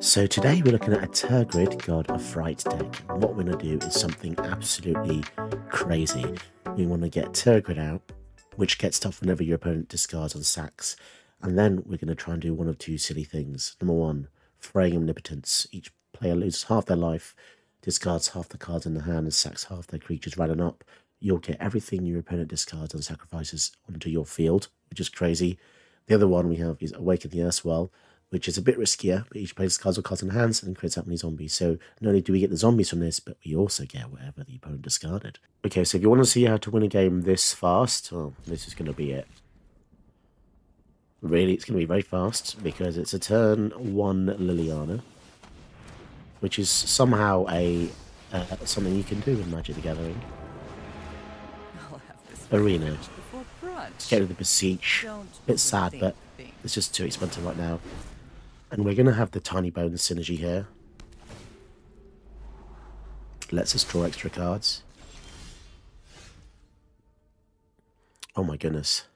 So today we're looking at a Tergrid God of Fright deck. And what we're going to do is something absolutely crazy. We want to get Tergrid out, which gets tough whenever your opponent discards on sacks. And then we're going to try and do one of two silly things. Number one, fraying omnipotence. Each player loses half their life, discards half the cards in the hand, and sacks half their creatures right on up. You'll get everything your opponent discards and sacrifices onto your field, which is crazy. The other one we have is Awaken the Erstwhile which is a bit riskier, but each player discards all cards in hands and creates that many zombies. So not only do we get the zombies from this, but we also get whatever the opponent discarded. Okay, so if you want to see how to win a game this fast, oh, this is going to be it. Really, it's going to be very fast, because it's a turn one Liliana, which is somehow a uh, something you can do in Magic the Gathering. Arena. Get rid of the Beseech. Bit sad, but it's just too expensive right now. And we're going to have the Tiny Bones synergy here. Lets us draw extra cards. Oh my goodness.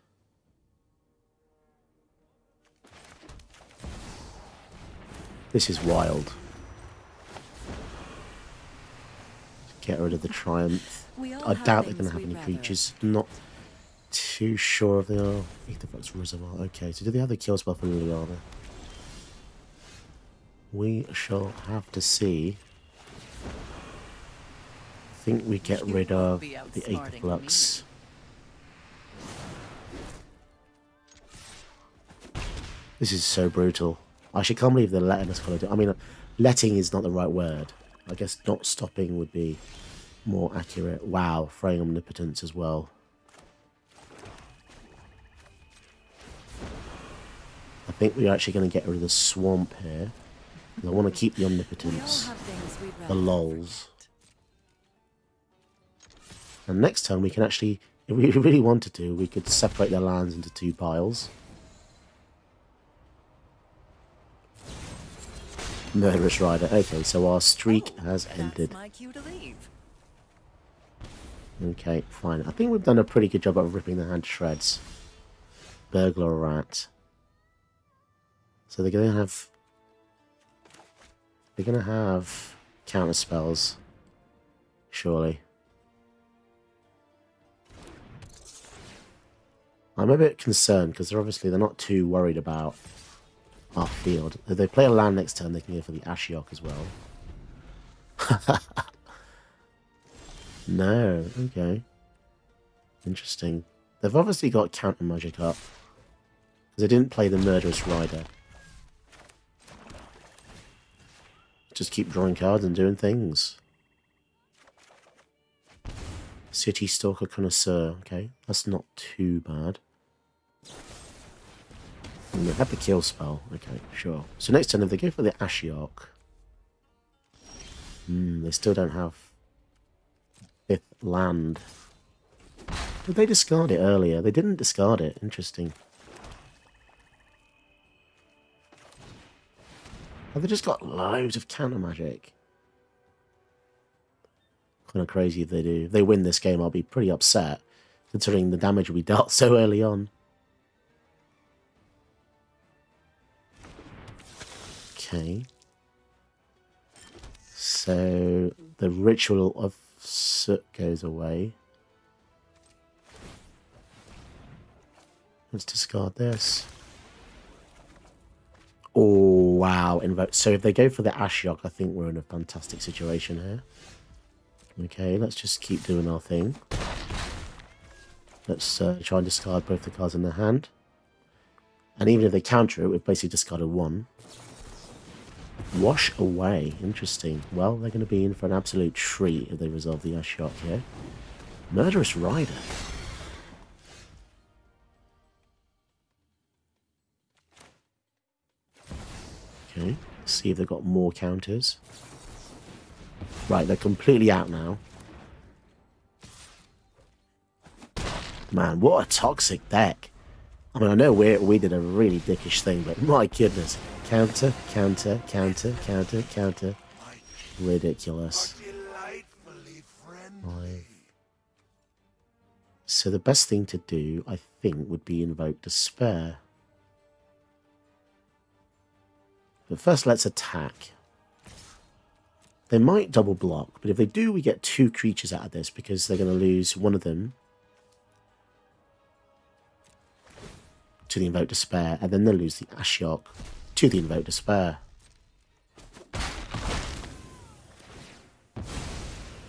This is wild. Get rid of the Triumph. I doubt they're going to have any creatures. Not too sure if they are. Aetherflux Reservoir. Okay, so do they have the kill spell for Liliana? We shall have to see. I think we get rid of the Aetherflux. This is so brutal. I actually can't believe they're letting us follow. I mean, letting is not the right word. I guess not stopping would be more accurate. Wow, fraying omnipotence as well. I think we're actually going to get rid of the swamp here. I want to keep the omnipotence, the lols. And next turn we can actually, if we really wanted to, we could separate their lands into two piles. Murderous Rider. Okay, so our streak oh, has ended. Okay, fine. I think we've done a pretty good job of ripping the hand to shreds. Burglar Rat. So they're going to have they're going to have counter spells, surely. I'm a bit concerned because they're obviously they're not too worried about our field. If they play a land next turn, they can go for the Ashiok as well. no, okay. Interesting. They've obviously got counter magic up. They didn't play the Murderous Rider. Just keep drawing cards and doing things. City Stalker Connoisseur. Okay, that's not too bad. And the kill spell. Okay, sure. So next turn, if they go for the Ashiok, hmm, they still don't have fifth land. Did they discard it earlier? They didn't discard it. Interesting. Have they just got loads of counter magic? Kind of crazy if they do. If they win this game, I'll be pretty upset, considering the damage we dealt so early on. Okay. So the ritual of soot goes away. Let's discard this. Oh, wow. Invoke. So if they go for the Ashiok, I think we're in a fantastic situation here. Okay, let's just keep doing our thing. Let's uh, try and discard both the cards in their hand. And even if they counter it, we've basically discarded one. Wash away. Interesting. Well, they're going to be in for an absolute treat if they resolve the Ashiok here. Murderous Rider. Okay, see if they've got more counters. Right, they're completely out now. Man, what a toxic deck. I mean, I know we we did a really dickish thing, but my goodness. Counter, counter, counter, counter, counter. Ridiculous. So the best thing to do, I think, would be invoke despair. But first, let's attack. They might double block, but if they do, we get two creatures out of this because they're going to lose one of them to the Invoke Despair, and then they'll lose the Ashiok to the Invoke Despair.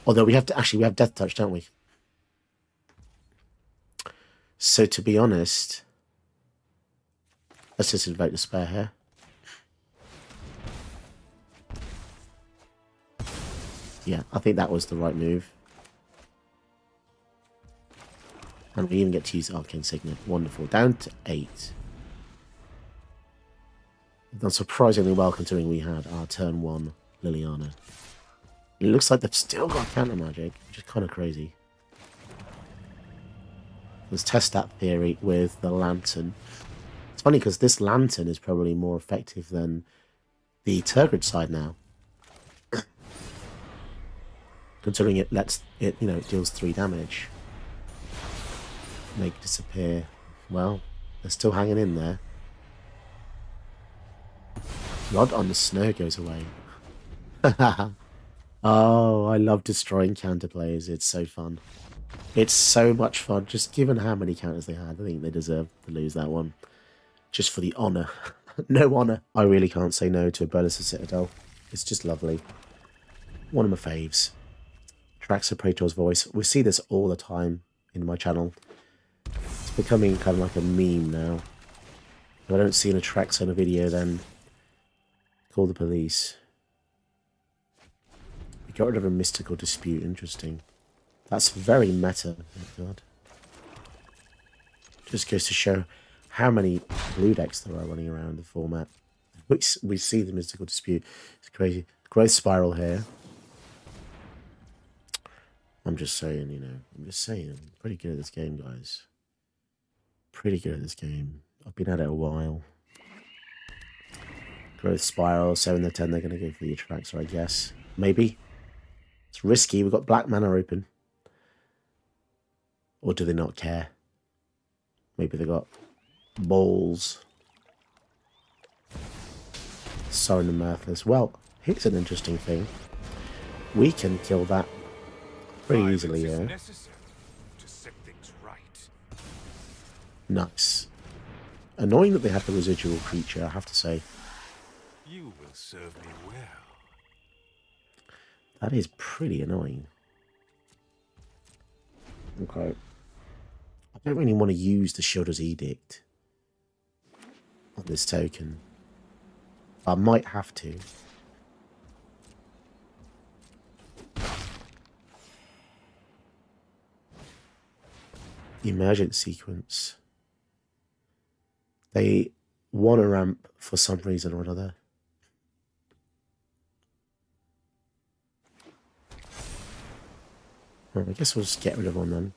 Although we have to, actually, we have Death Touch, don't we? So to be honest, let's just invoke Despair here. Yeah, I think that was the right move. And we even get to use Arcane Signet. Wonderful. Down to 8. done surprisingly well considering we had our turn 1 Liliana. It looks like they've still got counter magic, which is kind of crazy. Let's test that theory with the lantern. It's funny because this lantern is probably more effective than the Tergrid side now. Considering it lets it, you know, it deals three damage. Make disappear. Well, they're still hanging in there. Rod on the snow goes away. oh, I love destroying counter players. It's so fun. It's so much fun. Just given how many counters they had, I think they deserve to lose that one. Just for the honour. no honour. I really can't say no to a of Citadel. It's just lovely. One of my faves. Atraxa Praetor's voice. We see this all the time in my channel. It's becoming kind of like a meme now. If I don't see an Atrax on a video, then call the police. We got rid of a mystical dispute. Interesting. That's very meta. God. Just goes to show how many blue decks there are running around the format. We, we see the mystical dispute. It's crazy. Growth spiral here. I'm just saying, you know, I'm just saying, I'm pretty good at this game, guys. Pretty good at this game. I've been at it a while. Growth spiral, 7 to 10, they're going to go for the Atraxa, I guess. Maybe. It's risky, we've got black mana open. Or do they not care? Maybe they got balls. Sorin the Mirthless. Well, here's an interesting thing. We can kill that pretty easily, yeah. Right. Nice. Annoying that they have the residual creature, I have to say. You will serve me well. That is pretty annoying. Okay. I don't really want to use the Sheoldred's Edict on this token. I might have to. Emergent sequence. They want a ramp for some reason or another. Well, I guess we'll just get rid of one then.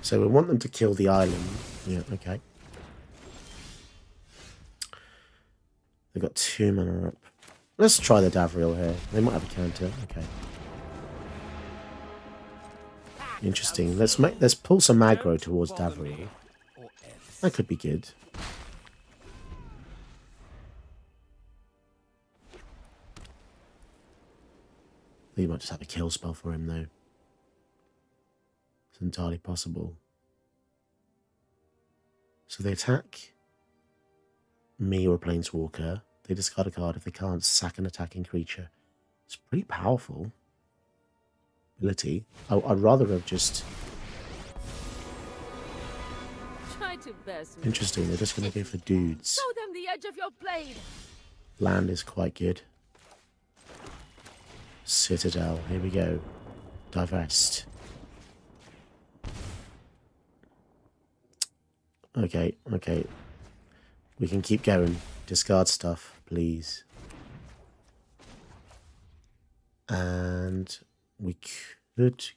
So we want them to kill the island. Yeah, okay. They've got two mana up. Let's try the Davriel here. They might have a counter. Okay. Interesting. Let's make let's pull some aggro towards Davriel. That could be good. You might just have a kill spell for him though It's entirely possible. So they attack me or a planeswalker. They discard a card if they can't sack an attacking creature. It's pretty powerful ability. I, would rather have just. Interesting. They're just going to go for dudes. Show them the edge of your blade. Land is quite good. Citadel. Here we go. Divest. Okay, okay. We can keep going. Discard stuff, please. And we could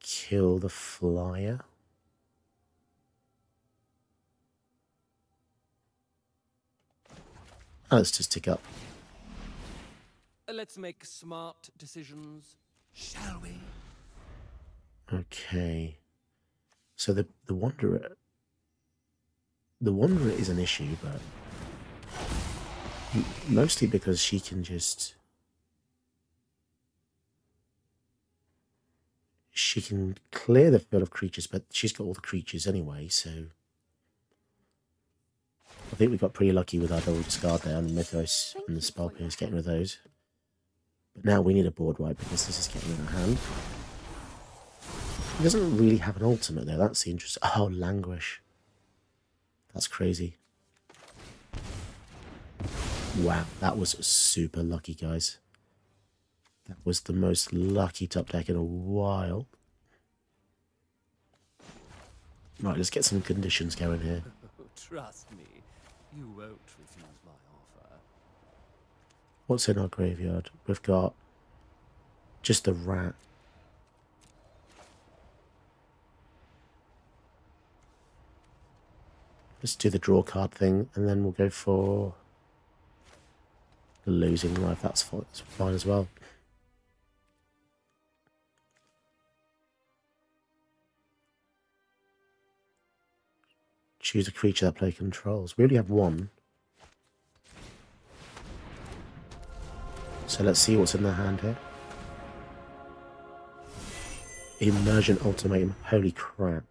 kill the flyer. Oh, let's just tick up. Let's make smart decisions, shall we? Okay. So the the Wanderer the Wanderer is an issue, but mostly because she can just she can clear the field of creatures, but she's got all the creatures anyway, so I think we got pretty lucky with our double discard there on the Mythos and the Spell Pierce getting rid of those. But now we need a board wipe because this is getting in our hand. He doesn't really have an ultimate there, that's the interesting. Oh, Languish. That's crazy. Wow, that was super lucky, guys. That was the most lucky top deck in a while. Right, let's get some conditions going here. Trust me, you won't refuse my offer. What's in our graveyard? We've got just a rat. Let's do the draw card thing, and then we'll go for the losing life. That's fine as well. Choose a creature that play controls. We only have one. So let's see what's in the hand here. Emergent Ultimatum. Holy crap.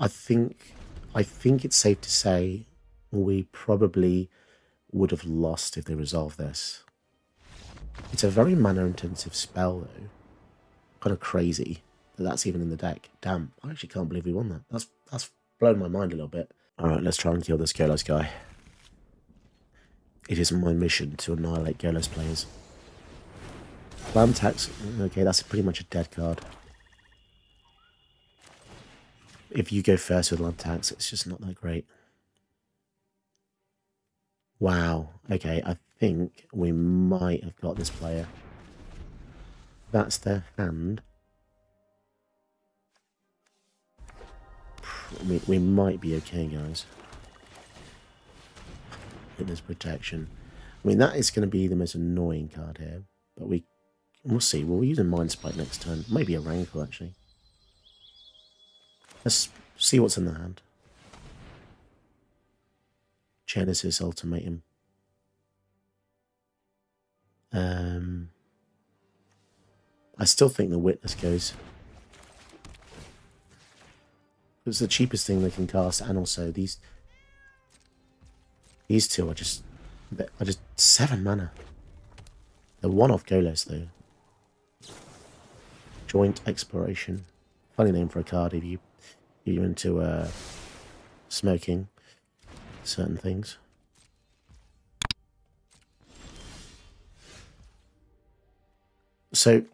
I think I think it's safe to say we probably would have lost if they resolved this. It's a very mana intensive spell though. Kind of crazy that that's even in the deck. Damn, I actually can't believe we won that. That's that's blown my mind a little bit. Alright, let's try and kill this Golos guy. It is my mission to annihilate Golos players. Land tax, okay, that's pretty much a dead card if you go first with land tax, it's just not that great. Wow. Okay, I think we might have got this player. That's their hand. We, we might be okay, guys. Witness Protection. I mean, that is going to be the most annoying card here. But we, we'll see. We'll use a Mind Spike next turn. Maybe a Rankle, actually. Let's see what's in the hand. Genesis Ultimatum. Um, I still think the Witness goes. It's the cheapest thing they can cast, and also these these two are just are just seven mana. The one off Golos though. Joint Exploration. Funny name for a card if you if you're into uh, smoking certain things. So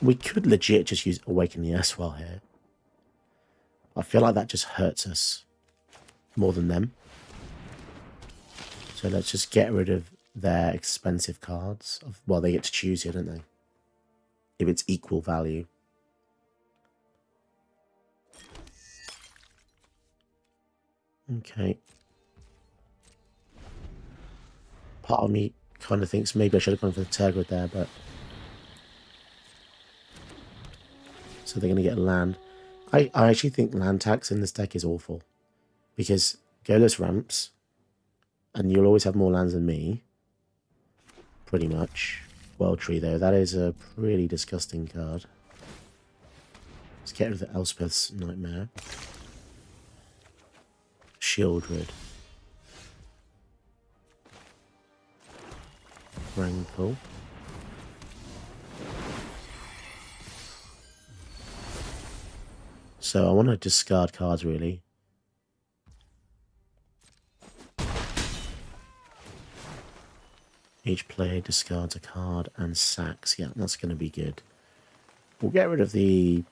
we could legit just use Awaken the Erstwhile here. I feel like that just hurts us more than them. So let's just get rid of their expensive cards. Well, they get to choose here, don't they? If it's equal value. Okay. Part of me kind of thinks maybe I should have gone for the Tergrid there, but... So they're going to get a land. I, I actually think land tax in this deck is awful. Because Golos ramps, and you'll always have more lands than me. Pretty much. World Tree, though, that is a pretty disgusting card. Let's get rid of Elspeth's Nightmare. Sheoldred. Rankle. So I want to discard cards really. Each player discards a card and sacks. Yeah, that's going to be good. We'll get rid of the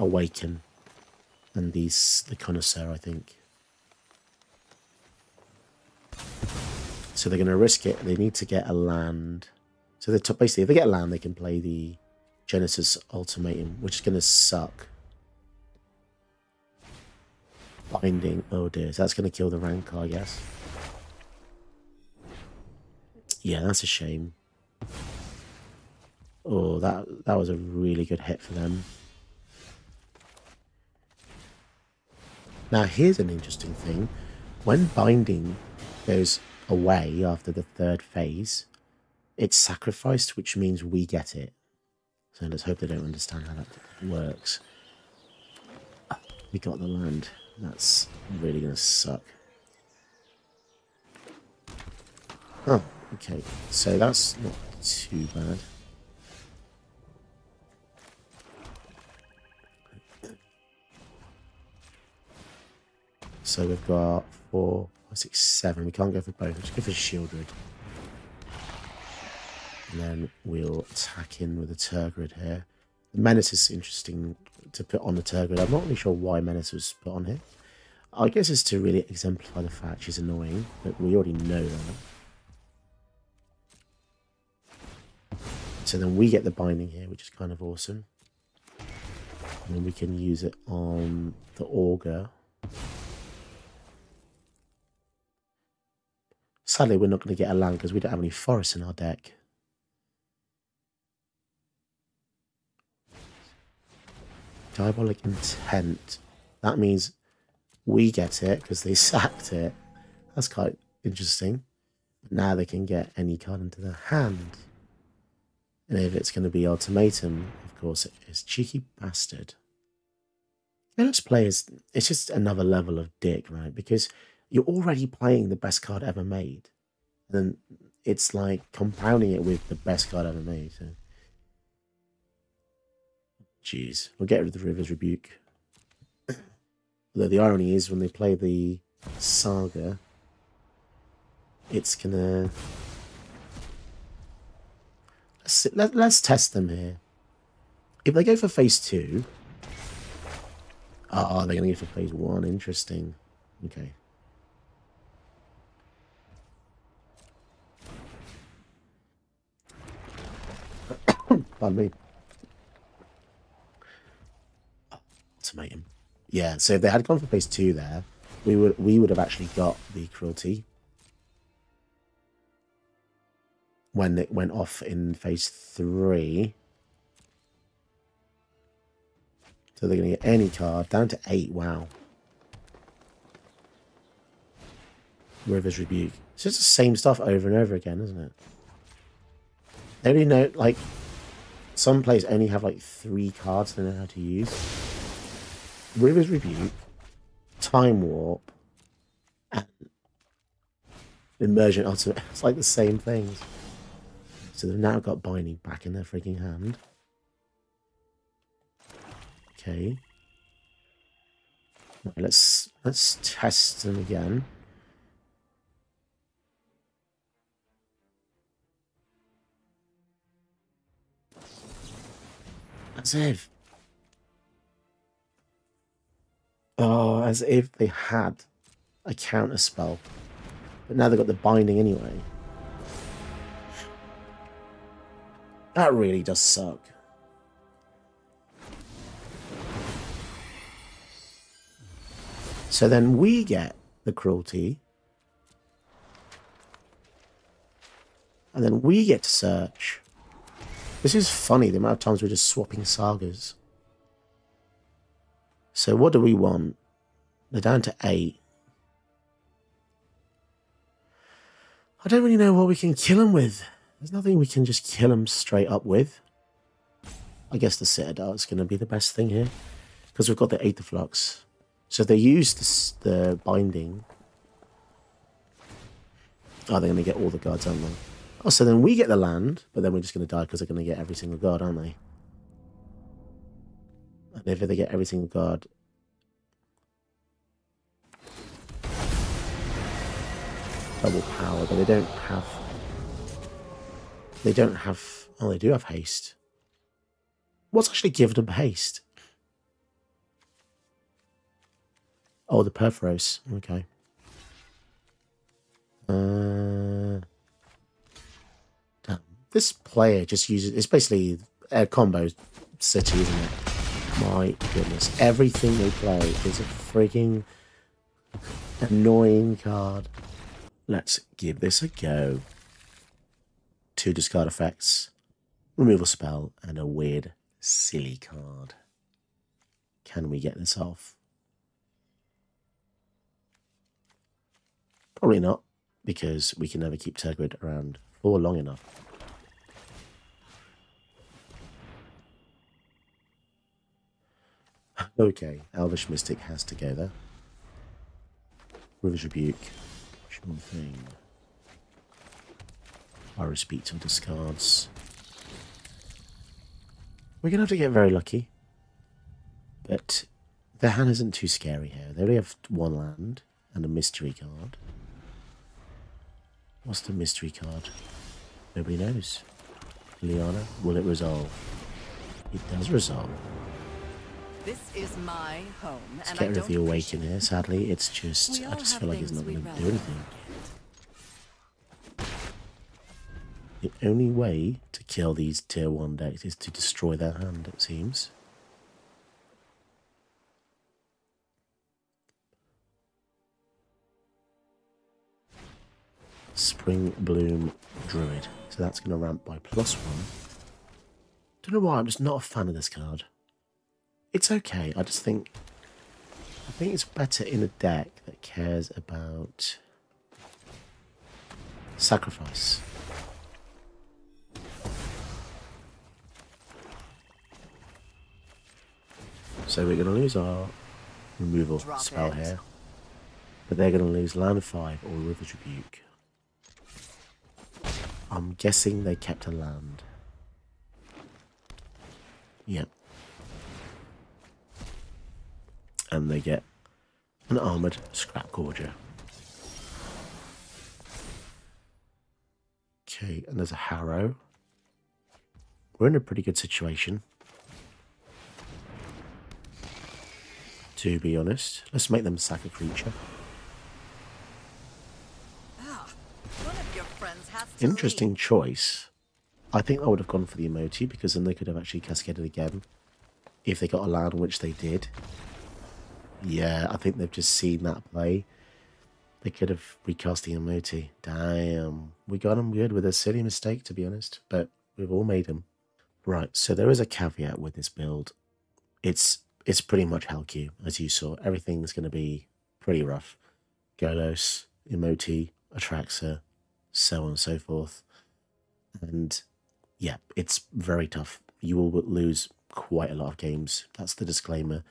Awaken and these the connoisseur, I think. So they're going to risk it. They need to get a land. So basically, if they get a land, they can play the Genesis Ultimatum, which is going to suck. Binding. Oh dear, so that's going to kill the Rancor, I guess. Yeah, that's a shame. Oh, that that was a really good hit for them. Now, here's an interesting thing. When binding goes away after the third phase, it's sacrificed, which means we get it. So let's hope they don't understand how that works. We got the land. That's really going to suck. Oh, okay. So that's not too bad. So we've got four, five, six, seven. We can't go for both. Let's go for Sheoldred. And then we'll attack in with a Tergrid here. Menace is interesting to put on the Tergrid. I'm not really sure why Menace was put on here. I guess it's to really exemplify the fact she's annoying, but we already know that. So then we get the binding here, which is kind of awesome. And then we can use it on the Augur. Sadly, we're not going to get a land because we don't have any forests in our deck. Diabolic Intent. That means we get it because they sacked it. That's quite interesting. Now they can get any card into their hand. And if it's going to be Ultimatum, of course, it is Cheeky Bastard. Let's play is it's just another level of dick, right? Because you're already playing the best card ever made. And it's like compounding it with the best card ever made. So. Jeez, we'll get rid of the River's Rebuke. Although the irony is when they play the Saga, it's gonna... Let's, let, let's test them here. If they go for phase two. Oh, they're to go for phase one. Interesting. Okay. Pardon me. Ultimatum. Yeah, so if they had gone for phase two there, we would we would have actually got the cruelty when it went off in phase three. So they're going to get any card down to eight. Wow. River's Rebuke. It's just the same stuff over and over again, isn't it? They only know, like, some players only have like three cards they know how to use. River's Rebuke, Time Warp, and Immersion. It's like the same things. So they've now got Binding back in their freaking hand. Okay. Right, let's let's test them again. As if. Oh, as if they had a counter spell. But now they've got the binding anyway. That really does suck. So then we get the cruelty. And then we get to search. This is funny, the amount of times we're just swapping sagas. So what do we want? They're down to eight. I don't really know what we can kill them with. There's nothing we can just kill them straight up with. I guess the Citadel is going to be the best thing here. Because we've got the Aether Flux. So they use the binding... Oh, they're going to get all the guards, aren't they? Oh, so then we get the land, but then we're just going to die because they're going to get every single guard, aren't they? And if they get every single guard... Double power, but they don't have... They don't have... Oh, they do have haste. What's actually given them haste? Oh, the Purphoros. Okay. Uh this player just uses it's basically a combo city, isn't it? My goodness, everything they play is a freaking annoying card. Let's give this a go. Two discard effects, removal spell, and a weird, silly card. Can we get this off? Probably not, because we can never keep Tergrid around for long enough. Okay, Elvish Mystic has to go there. River's Rebuke. Sure thing. Iris Beat on discards. We're going to have to get very lucky. But the hand isn't too scary here. They only have one land and a mystery card. What's the mystery card? Nobody knows. Liana, will it resolve? It does resolve. This is my home, Let's and get I rid of the here. Sadly, it's just I just feel like it's not going to do anything. The only way to kill these tier one decks is to destroy their hand. It seems. Spring Bloom Druid. So that's going to ramp by plus one. Don't know why, I'm just not a fan of this card. It's okay, I just think... I think it's better in a deck that cares about... Sacrifice. So we're going to lose our removal Drop spell it. here. But they're going to lose Land 5 or River's Rebuke. I'm guessing they kept a land. Yep. And they get an armoured scrap gorger. Okay, and there's a harrow. We're in a pretty good situation. To be honest. Let's make them sack a creature. Interesting choice. I think I would have gone for the Imoti because then they could have actually cascaded again if they got a land, which they did. Yeah, I think they've just seen that play. They could have recast the Imoti. Damn. We got them good with a silly mistake, to be honest, but we've all made them. Right, so there is a caveat with this build. It's it's pretty much Hellq, as you saw. Everything's going to be pretty rough. Golos, Imoti, Atraxa, so on and so forth. And yeah, it's very tough. You will lose quite a lot of games. That's the disclaimer.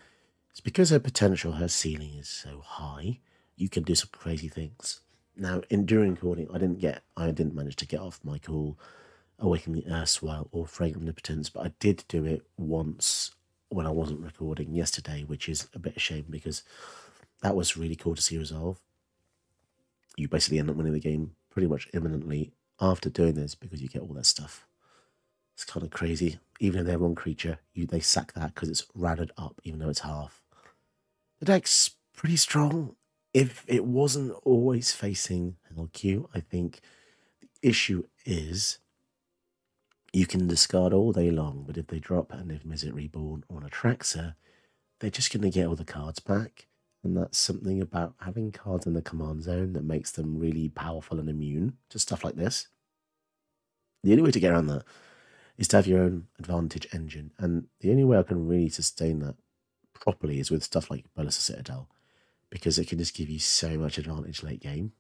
It's because her potential, her ceiling is so high, you can do some crazy things. Now, in during recording, I didn't get, I didn't manage to get off my cool Awaken the Erstwhile or Fraying Omnipotence, but I did do it once when I wasn't recording yesterday, which is a bit of shame because that was really cool to see resolve. You basically end up winning the game pretty much imminently after doing this because you get all that stuff. It's kind of crazy. Even if they're one creature, you they sack that because it's rounded up, even though it's half. The deck's pretty strong. If it wasn't always facing LQ, I think the issue is you can discard all day long, but if they drop and if Mizzet Reborn or an Atraxa, they're just going to get all the cards back. And that's something about having cards in the command zone that makes them really powerful and immune to stuff like this. The only way to get around that is to have your own advantage engine. And the only way I can really sustain that properly is with stuff like Bolas Citadel, because it can just give you so much advantage late game.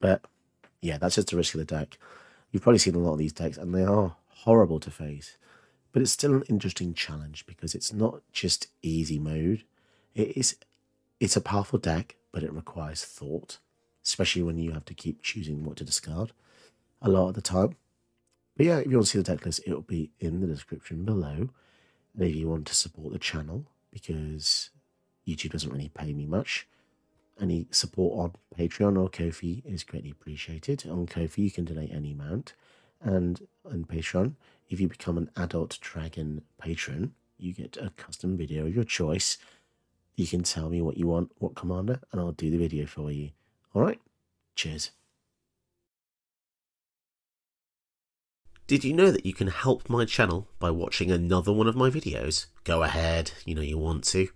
But yeah, that's just the risk of the deck. You've probably seen a lot of these decks, and they are horrible to face. But it's still an interesting challenge because it's not just easy mode. It is it's a powerful deck, but it requires thought, especially when you have to keep choosing what to discard a lot of the time. But yeah, if you want to see the deck list, it'll be in the description below. And if you want to support the channel, because YouTube doesn't really pay me much, any support on Patreon or Ko-fi is greatly appreciated. On Ko-fi, you can donate any amount. And on Patreon, if you become an adult dragon patron, you get a custom video of your choice. You can tell me what you want, what commander, and I'll do the video for you. All right? Cheers. Did you know that you can help my channel by watching another one of my videos? Go ahead, you know you want to.